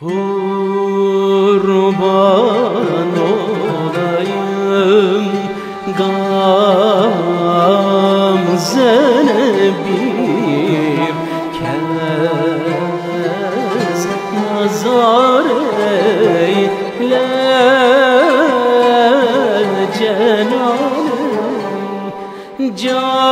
Kurban olayım gamzene bir kez nazar eyle cenanım. Canım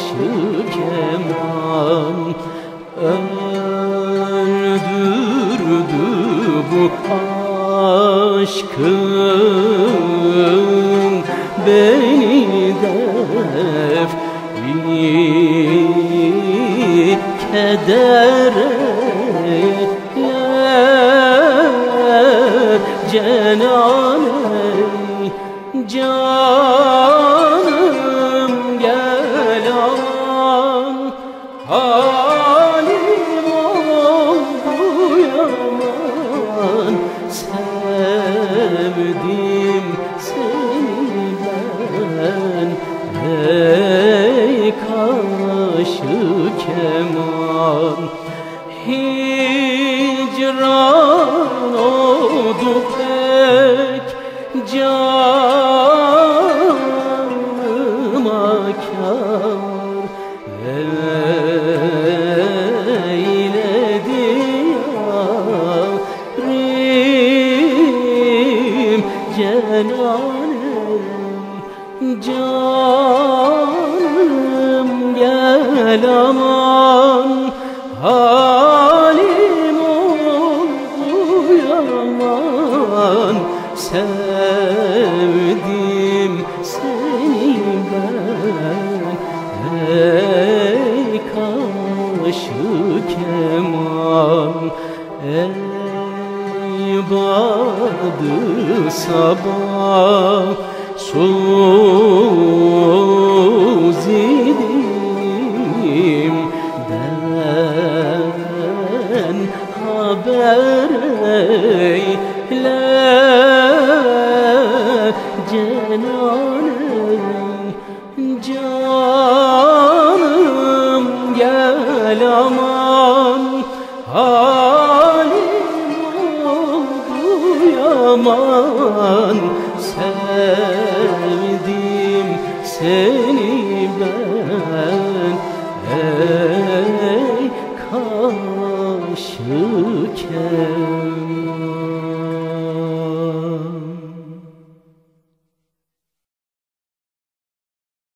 kaşı keman öldürdü bu aşkın. Beni defni kedere cenaney canım keman hicran oldu pek canıma kâr. Eyledi yarim cenanem canım gel aman halim oldu yaman. Sevdim seni ben ey kaşı keman. Ey badı sabah suzidim canım gel aman. Halim oldu yaman. Sevdim seni ben. Ey kaşı